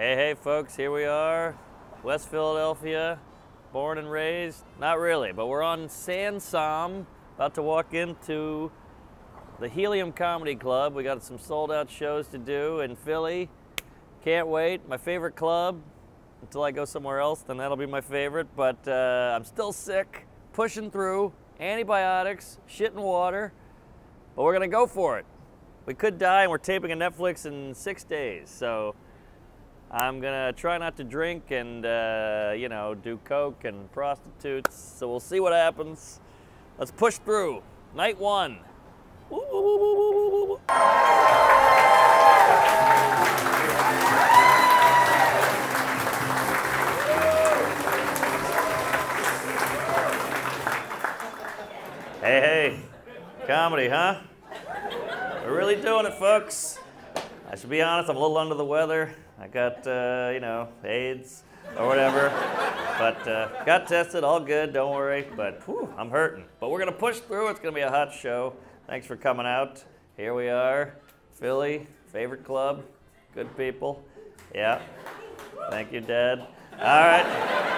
Hey, hey, folks, here we are, West Philadelphia, born and raised. Not really, but we're on Sansom, about to walk into the Helium Comedy Club. We got some sold out shows to do in Philly. Can't wait. My favorite club. Until I go somewhere else, then that'll be my favorite. But uh, I'm still sick, pushing through, antibiotics, shit and water. But we're gonna go for it. We could die, and we're taping a Netflix in six days. So I'm gonna try not to drink and uh, you know do coke and prostitutes. So we'll see what happens. Let's push through. Night one. Hey, hey, comedy, huh? We're really doing it, folks. I should be honest, I'm a little under the weather. I got, uh, you know, AIDS or whatever. but uh, got tested, all good, don't worry. But whew, I'm hurting. But we're gonna push through. It's gonna be a hot show. Thanks for coming out. Here we are, Philly, favorite club, good people. Yeah. Thank you, Dad. All right.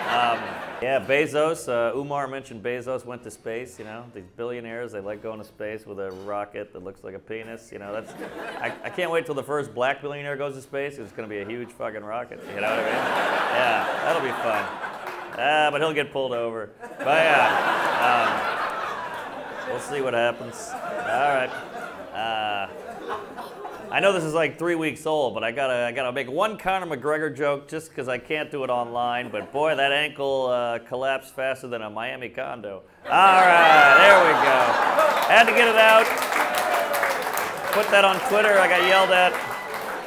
Um, yeah, Bezos. Uh, Umar mentioned Bezos went to space. You know, these billionaires they like going to space with a rocket that looks like a penis. You know, that's. I, I can't wait till the first black billionaire goes to space. It's going to be a huge fucking rocket. You know what I mean? Yeah, that'll be fun. Ah, but he'll get pulled over. But yeah, um, we'll see what happens. All right. Uh, I know this is like three weeks old, but I gotta I gotta make one Conor McGregor joke just because I can't do it online. But boy, that ankle uh, collapsed faster than a Miami condo. All right, there we go. Had to get it out. Put that on Twitter. I got yelled at.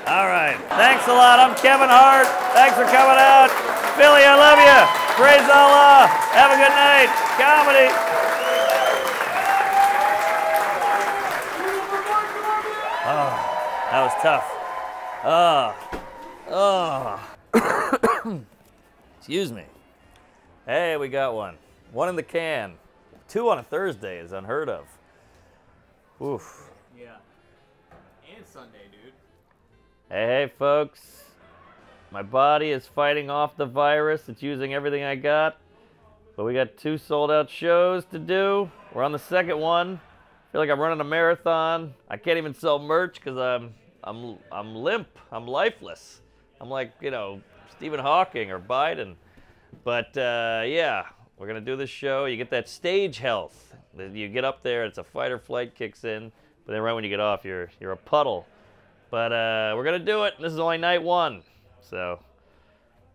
All right. Thanks a lot. I'm Kevin Hart. Thanks for coming out. Philly, I love you. Praise Allah. Have a good night. Comedy. Oh, that was tough. Oh, oh. Excuse me. Hey, we got one. One in the can. Two on a Thursday is unheard of. Oof. Yeah. And Sunday, dude. Hey, hey, folks. My body is fighting off the virus. It's using everything I got. But we got two sold out shows to do. We're on the second one. feel like I'm running a marathon. I can't even sell merch because I'm, I'm, I'm limp. I'm lifeless. I'm like, you know, Stephen Hawking or Biden. But uh, yeah, we're to do this show. You get that stage health. You get up there, it's a fight or flight kicks in. But then right when you get off, you're, you're a puddle. But uh, we're gonna do it. This is only night one, so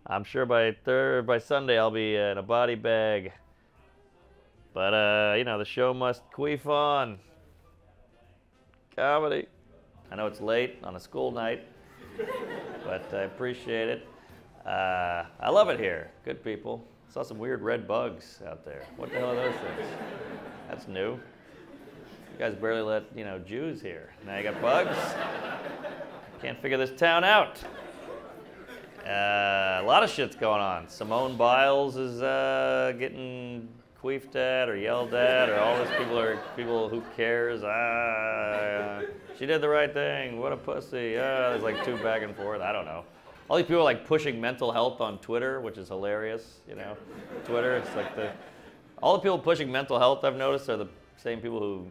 I'm sure by third by Sunday I'll be in a body bag. But uh, you know the show must queef on. Comedy. I know it's late on a school night, but I appreciate it. Uh, I love it here. Good people. Saw some weird red bugs out there. What the hell are those things? That's new. You guys barely let you know Jews here. Now you got bugs. Can't figure this town out. Uh, a lot of shit's going on. Simone Biles is uh, getting queefed at or yelled at, or all these people are people who cares. Ah, she did the right thing. What a pussy. Ah, there's like two back and forth. I don't know. All these people are like pushing mental health on Twitter, which is hilarious. You know, Twitter. It's like the all the people pushing mental health I've noticed are the same people who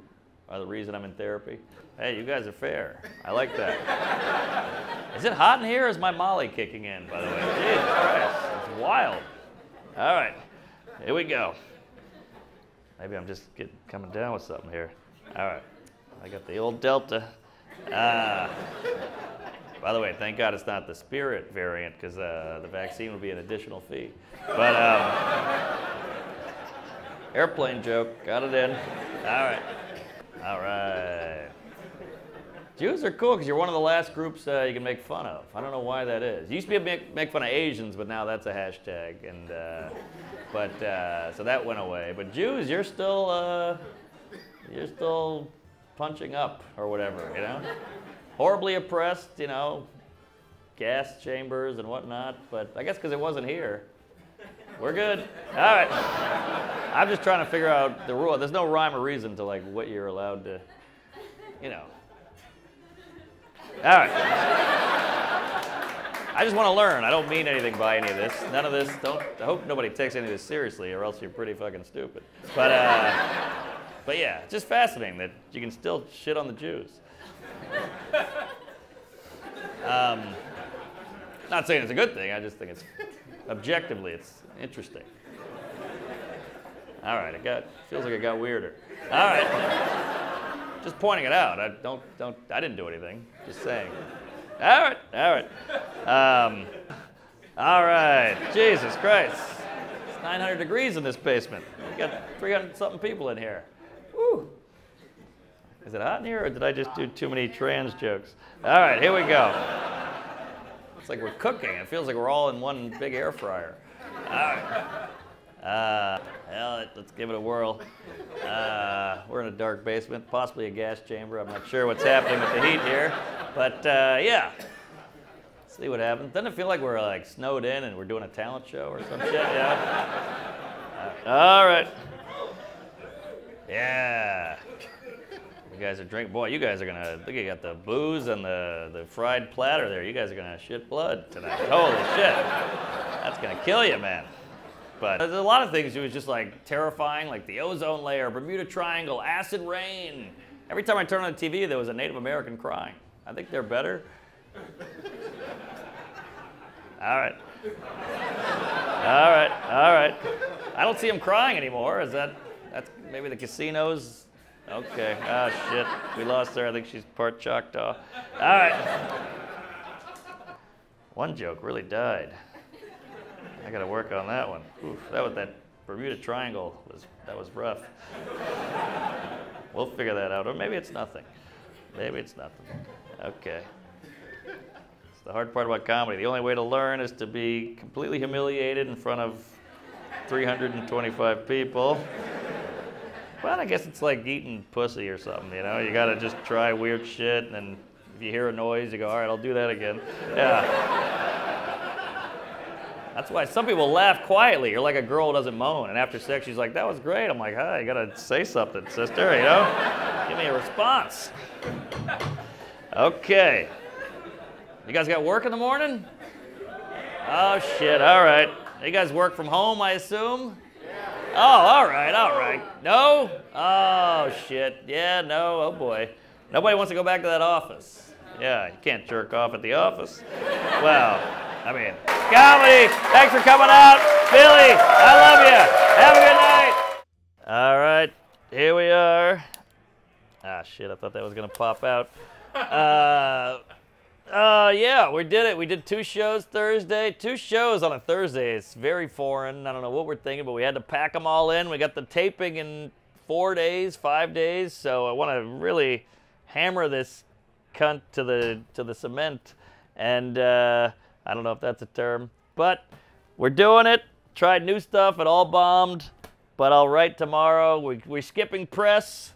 are the reason I'm in therapy. Hey, you guys are fair. I like that. Is it hot in here is my Molly kicking in, by the way? Jesus Christ, it's wild. All right, here we go. Maybe I'm just get, coming down with something here. All right, I got the old Delta. Ah. By the way, thank God it's not the Spirit variant because uh, the vaccine would be an additional fee. But um, airplane joke, got it in. All right. All right. Jews are cool because you're one of the last groups uh, you can make fun of. I don't know why that is. You used to be able make, make fun of Asians, but now that's a hashtag. And uh, but uh, so that went away. But Jews, you're still uh, you're still punching up or whatever, you know. Horribly oppressed, you know, gas chambers and whatnot. But I guess because it wasn't here, we're good. All right. I'm just trying to figure out the rule. There's no rhyme or reason to like what you're allowed to, you know. All right. I just want to learn. I don't mean anything by any of this. None of this. Don't. I hope nobody takes any of this seriously, or else you're pretty fucking stupid. But uh, but yeah, it's just fascinating that you can still shit on the Jews. Um, not saying it's a good thing. I just think it's objectively it's interesting. All right, it got feels like it got weirder. All right, just pointing it out. I don't don't. I didn't do anything. Just saying. All right, all right. Um, all right. Jesus Christ. It's 900 degrees in this basement. We got 300 something people in here. Is it hot in here, or did I just do too many trans jokes? All right, here we go. It's like we're cooking. It feels like we're all in one big air fryer. All right. Uh, hell, let's give it a whirl. Uh, we're in a dark basement, possibly a gas chamber. I'm not sure what's happening with the heat here, but uh, yeah. See what happens. Doesn't it feel like we're like snowed in and we're doing a talent show or some shit? Yeah. All right. Yeah. You guys are drinking. Boy, you guys are gonna look. You got the booze and the the fried platter there. You guys are gonna shit blood tonight. Holy shit. That's gonna kill you, man. But there's a lot of things. It was just like terrifying, like the ozone layer, Bermuda Triangle, acid rain. Every time I turned on the TV, there was a Native American crying. I think they're better. All right. All right. All right. I don't see them crying anymore. Is that that's maybe the casinos? Okay. Ah, shit. We lost her. I think she's part Choctaw. All right. One joke really died. I got to work on that one. Oof, that was that Bermuda Triangle was that was rough. we'll figure that out, or maybe it's nothing. Maybe it's nothing. Okay. It's the hard part about comedy. The only way to learn is to be completely humiliated in front of 325 people. But I guess it's like eating pussy or something, you know? You gotta just try weird shit, and then if you hear a noise, you go, all right, I'll do that again. Yeah. That's why some people laugh quietly. You're like a girl who doesn't moan, and after sex, she's like, that was great. I'm like, hi, you gotta say something, sister, you know? Give me a response. Okay. You guys got work in the morning? Oh, shit, all right. You guys work from home, I assume? Oh, all right, all right. No? Oh, shit. Yeah, no, oh boy. Nobody wants to go back to that office. Yeah, you can't jerk off at the office. Well, I mean, comedy. Thanks for coming out. Billy, I love you. Have a good night. All right, here we are. Ah, shit, I thought that was going to pop out. Uh, uh, yeah, we did it. We did two shows Thursday. Two shows on a Thursday. It's very foreign. I don't know what we're thinking, but we had to pack them all in. We got the taping in four days, five days. So I want to really hammer this cunt to the to the cement. And uh, I don't know if that's a term, but we're doing it. Tried new stuff. It all bombed, but I'll write tomorrow. We, we're skipping press.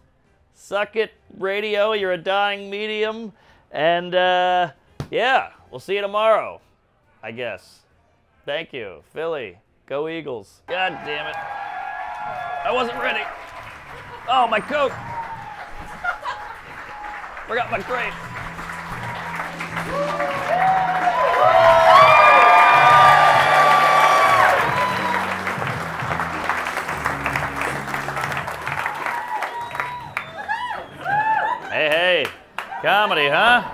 Suck it, radio. You're a dying medium. And uh, yeah, we'll see you tomorrow, I guess. Thank you. Philly, go Eagles. God damn it. I wasn't ready. Oh, my coat. Forgot my crate. Hey, hey. Comedy, huh?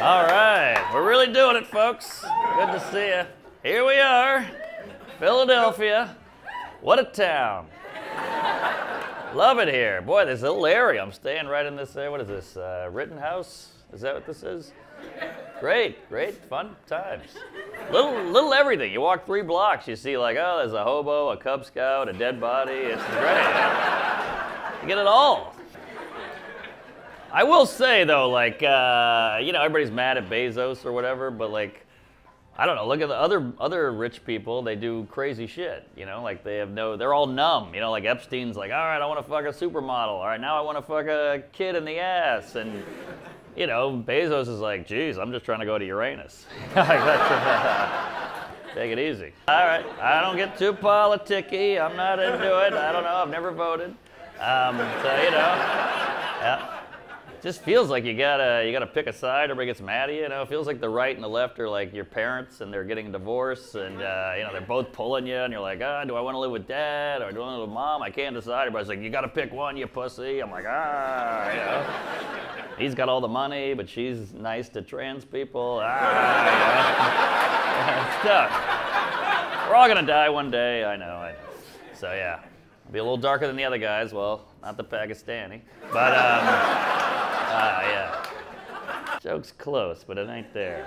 All right. We're really doing it, folks. Good to see you. Here we are, Philadelphia. What a town. Love it here. Boy, this little area. I'm staying right in this, uh, what is this, uh, Rittenhouse? Is that what this is? Great, great, fun times. Little, little everything. You walk three blocks, you see like, oh, there's a hobo, a Cub Scout, a dead body. It's great. You get it all. I will say though, like, uh, you know, everybody's mad at Bezos or whatever, but like, I don't know. Look at the other other rich people. They do crazy shit. You know, like they have no. They're all numb. You know, like Epstein's like, all right, I want to fuck a supermodel. All right, now I want to fuck a kid in the ass. And you know, Bezos is like, geez, I'm just trying to go to Uranus. Take it easy. All right, I don't get too politicky. I'm not into it. I don't know. I've never voted. Um, so you know, yeah. Just feels like you gotta you gotta pick a side. Everybody gets mad at you. You know, it feels like the right and the left are like your parents, and they're getting a divorce, and uh, you know they're both pulling you, and you're like, ah, do I want to live with dad or do I want to live with mom? I can't decide. Everybody's like, you gotta pick one, you pussy. I'm like, ah, you know. He's got all the money, but she's nice to trans people. Ah, you know. tough. We're all gonna die one day. I know. I know. So yeah, be a little darker than the other guys. Well, not the Pakistani, but um, yeah. Joke's close, but it ain't there.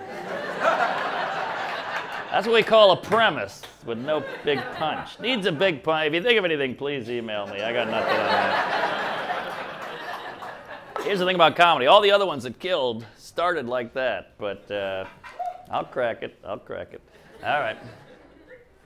That's what we call a premise with no big punch. Needs a big punch. If you think of anything, please email me. I got nothing on that. Here's the thing about comedy. All the other ones that killed started like that, but uh, I'll crack it. I'll crack it. All right.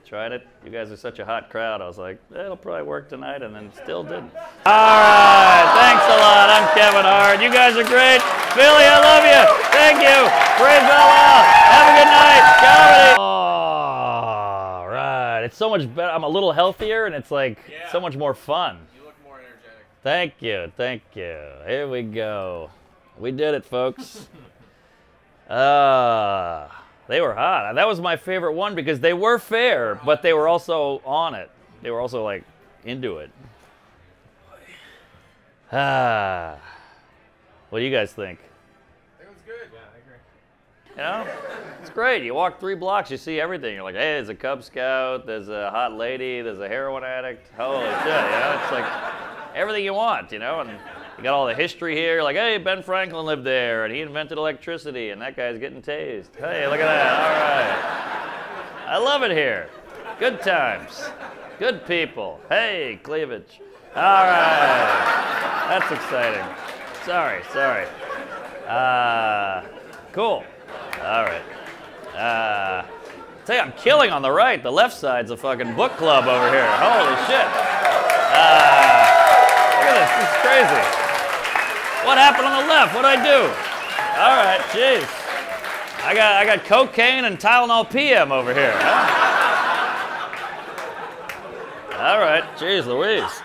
Tried it. You guys are such a hot crowd. I was like, that'll probably work tonight, and then still didn't. All right. Thanks a lot. I'm Kevin Hart. You guys are great. Philly, I love you. Thank you. Praise Allah. Have a good night. Comedy. All right. It's so much better. I'm a little healthier, and it's like Yeah. so much more fun. You look more energetic. Thank you, thank you. Here we go. We did it, folks. Uh, they were hot. That was my favorite one because they were fair, but they were also on it. They were also like into it. Ah. What do you guys think? That was good. Yeah, I agree. You know, it's great. You walk three blocks, you see everything. You're like, hey, there's a Cub Scout, there's a hot lady, there's a heroin addict. Holy shit, you know, it's like everything you want, you know, and you got all the history here. Like, hey, Ben Franklin lived there, and he invented electricity, and that guy's getting tased. Hey, look at that. All right. I love it here. Good times. Good people. Hey, cleavage. All right. That's exciting. Sorry, sorry. Uh, cool. All right. Uh, tell you, I'm killing on the right. The left side's a fucking book club over here. Holy shit. Uh, look at this. This is crazy. What happened on the left? What'd I do? All right, jeez. I got I got cocaine and Tylenol PM over here. Huh? All right, jeez, Louise.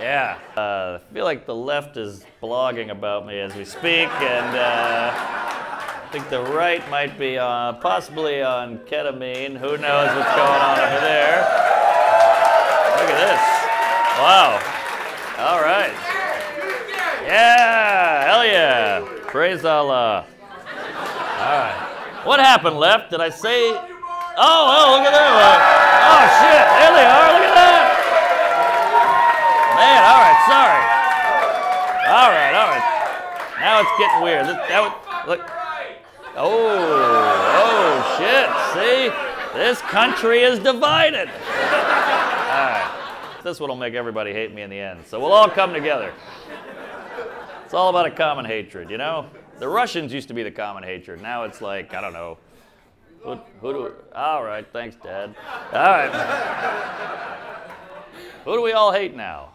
Yeah, uh, I feel like the left is blogging about me as we speak, and uh, I think the right might be uh, possibly on ketamine. Who knows what's going on over there? Look at this. Wow. All right. Yeah, hell yeah. Praise Allah. All right. What happened, left? Did I say? Oh, oh, look at that. Oh, shit. There they are. Look at that. Man, all right, sorry. All right, all right. Now it's getting weird. This, that was, look. Oh, oh, shit. See? This country is divided. All right. This one will make everybody hate me in the end. So we'll all come together. It's all about a common hatred, you know? The Russians used to be the common hatred. Now it's like, I don't know. Who, who do all right, thanks, Dad. All right. Who do we all hate now?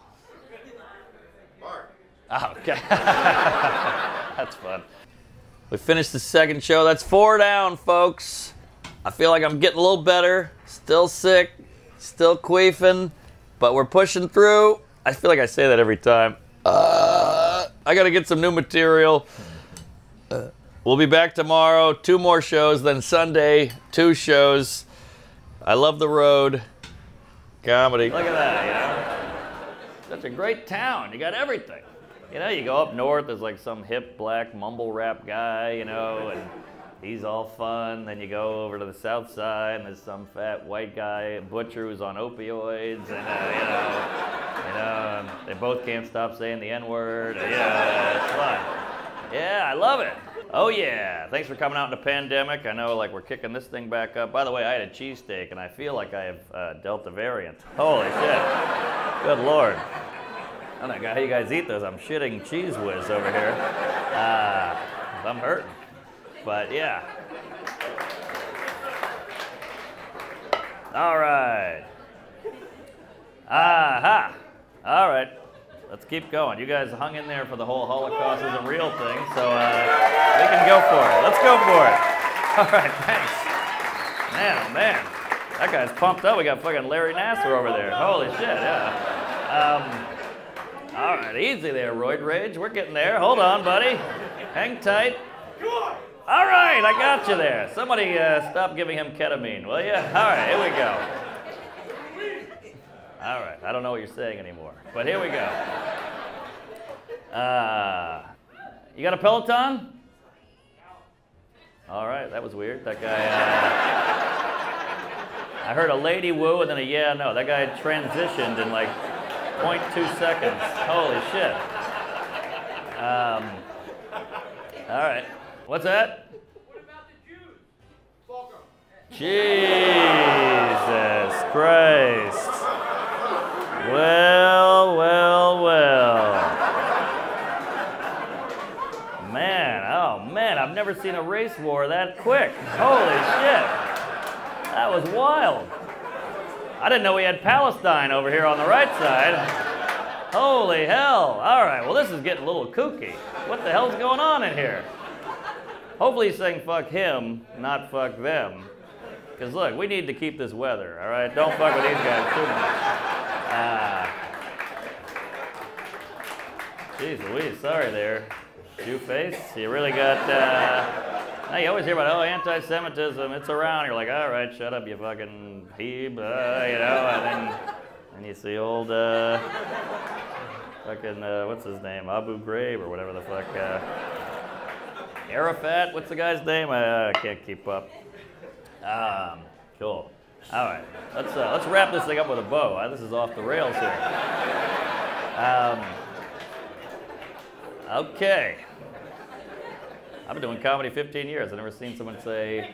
Mark. Oh, okay. That's fun. We finished the second show. That's four down, folks. I feel like I'm getting a little better. Still sick, still queefing, but we're pushing through. I feel like I say that every time. Uh, I got to get some new material. We'll be back tomorrow. Two more shows, then Sunday, two shows. I love the road. Comedy. Look at that, you know? Such a great town. You got everything. You know, you go up north, there's like some hip black mumble rap guy, you know, and he's all fun. Then you go over to the south side, and there's some fat white guy, butcher, who's on opioids, and uh, you know, you know, and they both can't stop saying the N-word. Yeah, it's fun. Yeah, I love it. Oh yeah, thanks for coming out in the pandemic. I know, like, we're kicking this thing back up. By the way, I had a cheesesteak, and I feel like I have uh, Delta variant. Holy shit. Good lord. I don't know how you guys eat those. I'm shitting Cheez Whiz over here. Uh, I'm hurting. But yeah. All right. Aha. All right. Let's keep going. You guys hung in there for the whole Holocaust is a real thing, so uh, we can go for it. Let's go for it. All right, thanks. Man, oh man. That guy's pumped up. We got fucking Larry Nassar over there. Holy shit, yeah. Um, All right, easy there, Roid Rage. We're getting there. Hold on, buddy. Hang tight. All right, I got you there. Somebody uh, stop giving him ketamine, will you? All right, here we go. All right, I don't know what you're saying anymore, but here we go. Uh, you got a Peloton? All right, that was weird. That guy. Uh, I heard a lady woo and then a yeah no. That guy transitioned in like 0.2 seconds. Holy shit. Um, all right. What's that? What about the Jews? Welcome. Jesus Christ. Well, well, well. Man, oh man, I've never seen a race war that quick. Holy shit. That was wild. I didn't know we had Palestine over here on the right side. Holy hell. All right, well, this is getting a little kooky. What the hell's going on in here? Hopefully he's saying fuck him, not fuck them. Because look, we need to keep this weather, all right? Don't fuck with these guys too much. Ah. Jeez Louise, sorry there. Jew face. You really got, uh, now you always hear about, oh, anti-Semitism, it's around. You're like, all right, shut up, you fucking heeb, uh, you know, and then and you see old, uh, fucking, uh, what's his name, Abu Ghraib or whatever the fuck, uh, Arafat, what's the guy's name? I, I can't keep up. Um, cool. All right, let's uh, let's wrap this thing up with a bow. Uh, this is off the rails here. Um, okay. I've been doing comedy 15 years. I've never seen someone say,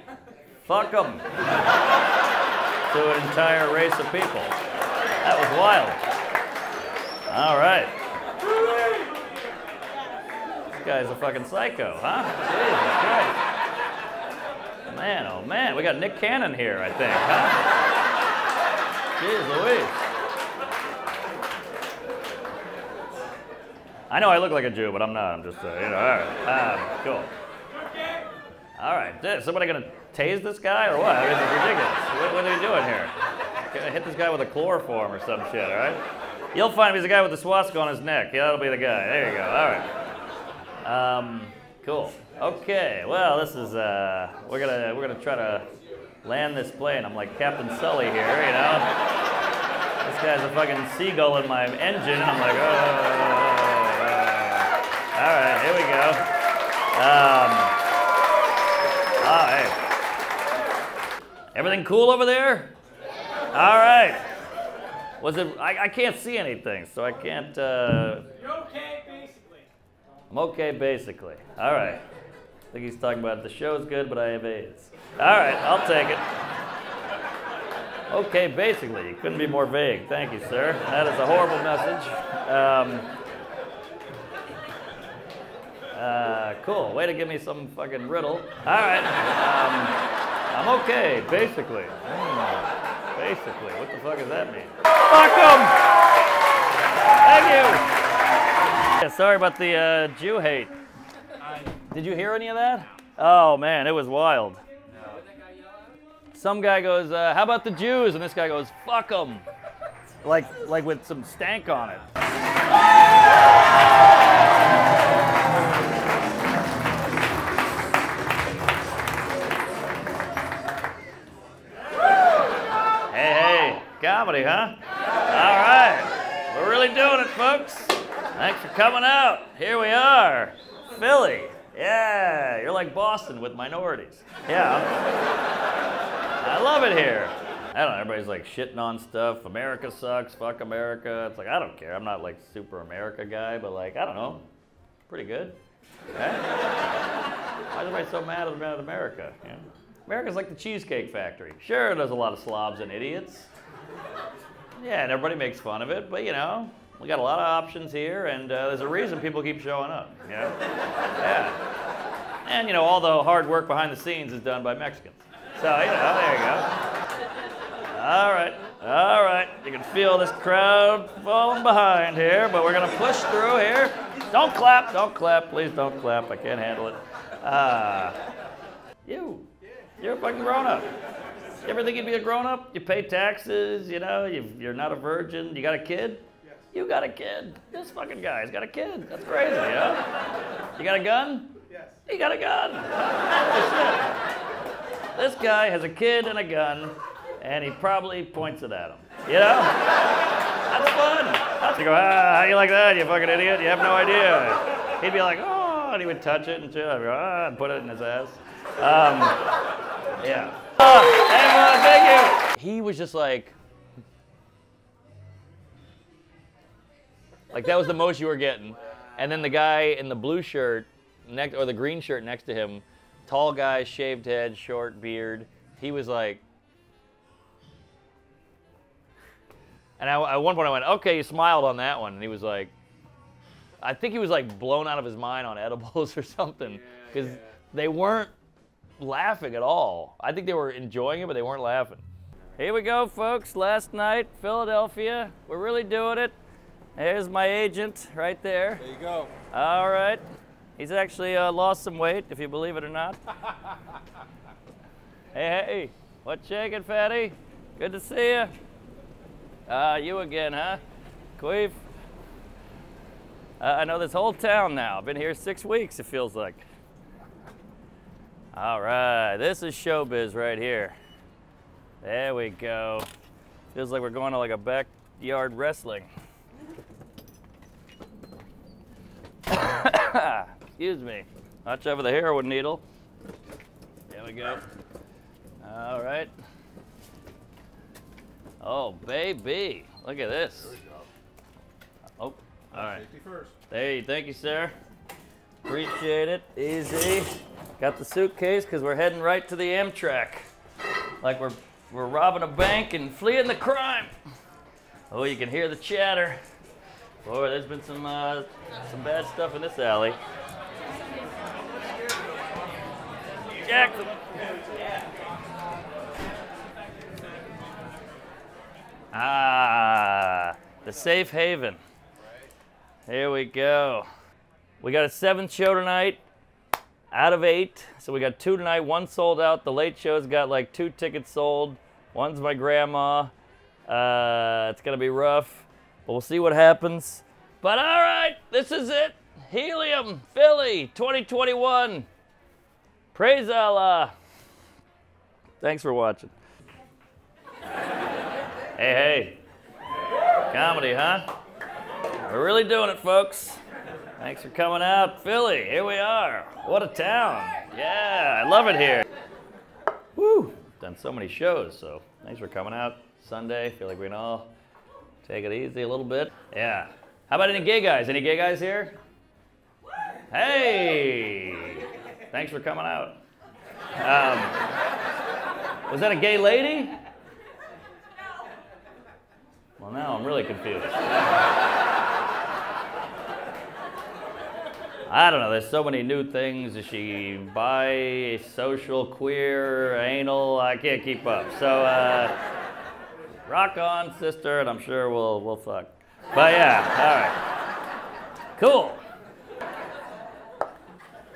"Fuck them" to an entire race of people. That was wild. All right. This guy's a fucking psycho, huh? Jesus Christ. Man, oh man, we got Nick Cannon here, I think, huh? Jeez Louise. I know I look like a Jew, but I'm not. I'm just, uh, you know, all right. Um, cool. All right, Is somebody gonna tase this guy or what? I mean, this is ridiculous. What, what are you doing here? Gonna hit this guy with a chloroform or some shit, all right? You'll find he's a guy with a swastika on his neck. Yeah, that'll be the guy. There you go. All right. Um, cool. Okay. Well, this is uh, we're gonna we're gonna try to land this plane. I'm like Captain Sully here, you know. This guy's a fucking seagull in my engine. I'm like, oh. All right, here we go. Um, oh, hey. Everything cool over there? All right. Was it? I, I can't see anything, so I can't. Uh, You're okay, basically. I'm okay, basically. All right. I think he's talking about the show's good, but I have AIDS. All right, I'll take it. Okay, basically. You couldn't be more vague. Thank you, sir. That is a horrible message. Um, uh, cool. Way to give me some fucking riddle. All right. Um, I'm okay, basically. Hmm, basically. What the fuck does that mean? Fuck 'em! Thank you! Yeah, sorry about the uh, Jew hate. Did you hear any of that? Oh man, it was wild. Some guy goes, uh, "How about the Jews?" And this guy goes, "Fuck them," like like with some stank on it. Comedy, huh? All right, we're really doing it, folks. Thanks for coming out. Here we are, Philly. Yeah, you're like Boston with minorities. Yeah. I love it here. I don't know, everybody's like shitting on stuff. America sucks, fuck America. It's like, I don't care. I'm not like super America guy, but like, I don't know. Pretty good. Okay? Why is everybody so mad about America? Know? America's like the Cheesecake Factory. Sure, there's a lot of slobs and idiots. Yeah, and everybody makes fun of it, but you know, we got a lot of options here, and uh, there's a reason people keep showing up. Know? Yeah. And you know, all the hard work behind the scenes is done by Mexicans. So, you know, there you go. All right, all right. You can feel this crowd falling behind here, but we're gonna push through here. Don't clap, don't clap, please don't clap. I can't handle it. Uh, you, you're a fucking grown up. You ever think you'd be a grown up? You pay taxes, you know, you, you're not a virgin. You got a kid? Yes. You got a kid. This fucking guy's got a kid. That's crazy, yeah? You got a gun? Yes. He got a gun. This guy has a kid and a gun, and he probably points it at him. You know? That's fun. You go, ah, how you like that, you fucking idiot? You have no idea. He'd be like, oh, and he would touch it and shit. I'd go, ah, and put it in his ass. Um, yeah. Oh, thank you. He was just like, like that was the most you were getting. And then the guy in the blue shirt, next or the green shirt next to him, tall guy, shaved head, short beard. He was like, and I, at one point I went, okay, you smiled on that one, and he was like, I think he was like blown out of his mind on edibles or something, because yeah. they weren't laughing at all. I think they were enjoying it, but they weren't laughing. Here we go, folks. Last night, Philadelphia. We're really doing it. There's my agent right there. There you go. All right. He's actually uh, lost some weight, if you believe it or not. hey, hey, what's shaking, fatty? Good to see you. Uh, you again, huh? Queef? Uh, I know this whole town now. I've been here six weeks, it feels like. All right, this is showbiz right here. There we go. Feels like we're going to like a backyard wrestling. Excuse me. Watch out for the heroin needle. There we go. All right. Oh, baby. Look at this. Oh, all right. Safety first. Hey, thank you, sir. Appreciate it. Easy. Got the suitcase because we're heading right to the Amtrak. Like we're, we're robbing a bank and fleeing the crime. Oh, you can hear the chatter. Boy, there's been some uh, some bad stuff in this alley. Jackson. Ah, the safe haven. Here we go. We got a seventh show tonight out of eight. So we got two tonight. One sold out. The late show's got like two tickets sold. One's my grandma. Uh, it's to be rough, but we'll see what happens. But all right, this is it. Helium Philly 2021. Praise Allah. Thanks for watching. Hey, hey. Comedy, huh? We're really doing it, folks. Thanks for coming out. Philly, here we are. What a town. Yeah, I love it here. Woo! Done so many shows, so thanks for coming out. Sunday, feel like we can all take it easy a little bit. Yeah. How about any gay guys? Any gay guys here? Hey! Thanks for coming out. Um, was that a gay lady? Well, now I'm really confused. I don't know. There's so many new things. Is she bi, social, queer, anal? I can't keep up. So, uh, rock on, sister, and I'm sure we'll we'll fuck. But yeah, all right, cool.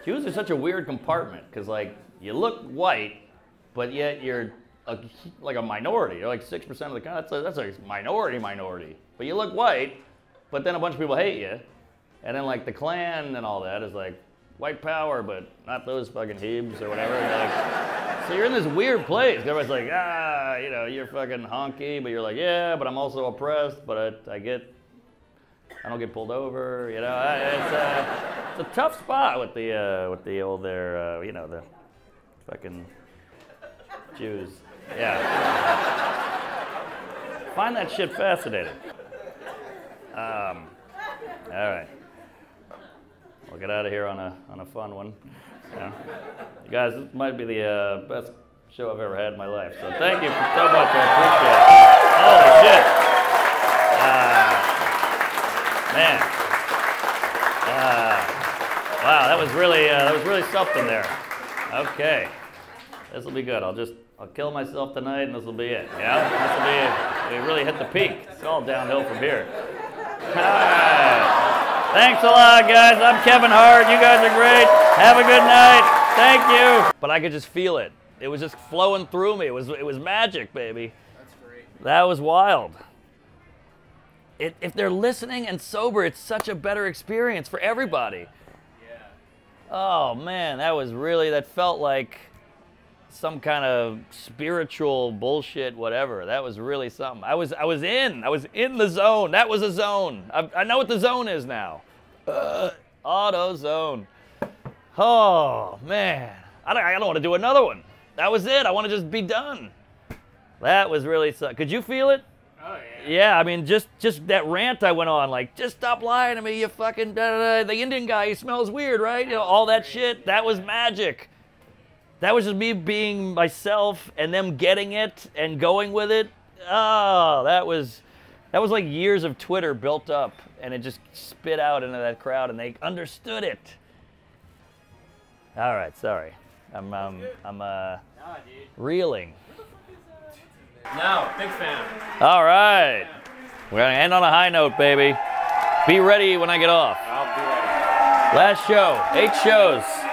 Jews are such a weird compartment because like you look white, but yet you're a, like a minority. You're like six percent of the country. That's a, that's a minority minority. But you look white, but then a bunch of people hate you. And then like the Klan and all that is like white power, but not those fucking Hebes or whatever. Like, so you're in this weird place. Everybody's like, ah, you know, you're fucking honky, but you're like, yeah, but I'm also oppressed, but I, I get, I don't get pulled over. You know, it's a, it's a tough spot with the uh, with the old there, uh, you know, the fucking Jews. Yeah. Find that shit fascinating. Um, all right. We'll get out of here on a, on a fun one. Yeah. You guys, this might be the uh, best show I've ever had in my life. So thank you so much. I appreciate it. Holy shit. Uh, man. Uh, wow, that was really uh, that was really something there. Okay. This will be good. I'll just I'll kill myself tonight and this will be it. Yeah? This will be it. We really hit the peak. It's all downhill from here. All right. Thanks a lot, guys. I'm Kevin Hart. You guys are great. Have a good night. Thank you. But I could just feel it. It was just flowing through me. It was it was magic, baby. That's great. That was wild. it, if they're listening and sober, it's such a better experience for everybody. Yeah. Oh man, that was really that felt like some kind of spiritual bullshit, whatever. That was really something. I was I was in. I was in the zone. That was a zone. I, I know what the zone is now. Uh, auto zone. Oh man, I don't, I don't want to do another one. That was it. I want to just be done. That was really. su- Could you feel it? Oh yeah. Yeah, I mean, just just that rant I went on, like, just stop lying to me, you fucking da, da, da. the Indian guy. He smells weird, right? You know, all that shit. That was magic. That was just me being myself and them getting it and going with it. Oh, that was that was like years of Twitter built up, and it just spit out into that crowd, and they understood it. All right, sorry, I'm um, I'm uh, Nah, reeling. No, big fan. All right. We're going to end on a high note, baby. Be ready when I get off. I'll be ready. Last show, eight shows.